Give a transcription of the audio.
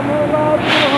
Kamera. Ab.